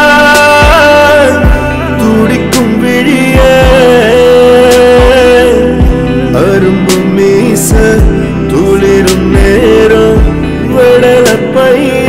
மொழியால் துடிக்கும் விழிய. அரும்பு மீச துளிரும் நேரம் விடல பைய